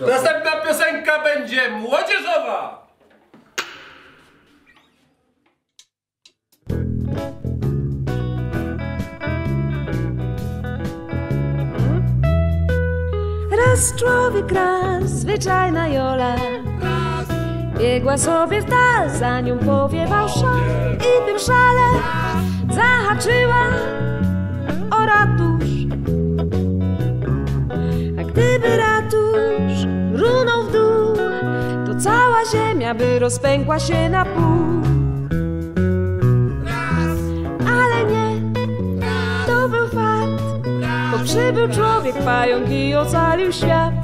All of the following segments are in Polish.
Następna piosenka będzie młodzieżowa. Raz człowiek, raz zwyczajna Jola. Biegła sobie w dal, za nią powiewał szal. I tym szale ziemia by rozpękła się na pół Ale nie, to był fakt bo przybył człowiek pająk i ocalił świat.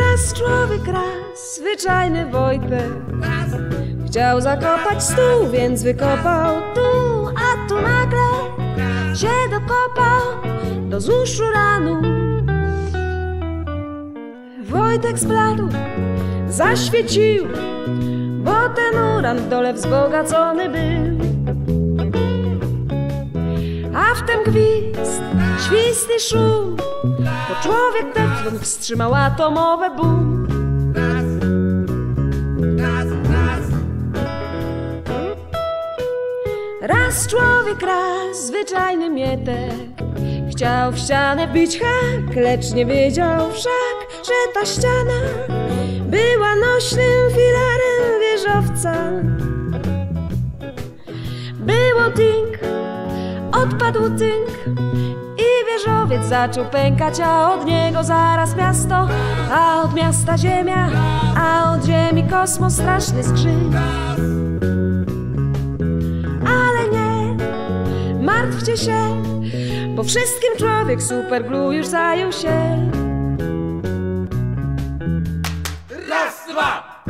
Raz człowiek, raz zwyczajny Wojtek Chciał zakopać stół, więc wykopał tu, a tu nagle się dokopał do złóż ranu. Wojtek zbladł, zaświecił, bo ten uran w dole wzbogacony był. A wtem gwizd, świst szum, bo człowiek teflon wstrzymał atomowe boom. Raz człowiek, raz zwyczajny mietek Chciał w ścianę wbić hak, lecz nie wiedział wszak, że ta ściana była nośnym filarem wieżowca. Było ding, odpadł tynk i wieżowiec zaczął pękać, a od niego zaraz miasto, a od miasta ziemia, a od ziemi kosmos straszny skrzyp. Ale nie, martwcie się, bo wszystkim człowiek superglue już zajął się. Raz, dwa.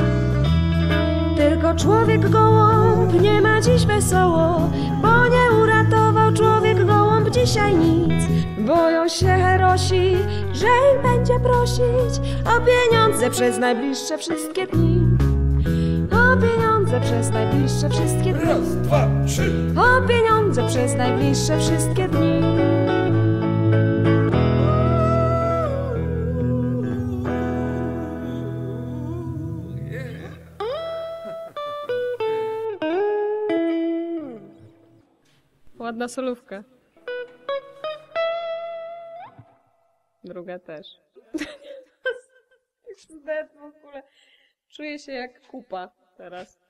Tylko człowiek gołąb nie ma dziś wesoło, bo nie uratował człowiek gołąb dzisiaj nic. Boją się herosi, że im będzie prosić o pieniądze przez najbliższe wszystkie dni. O pieniądze przez najbliższe wszystkie dni. Raz, dwa, trzy. O pieniądze przez najbliższe wszystkie dni. Ładna solówka. Druga też. Zdech w ogóle. Czuję się jak kupa teraz.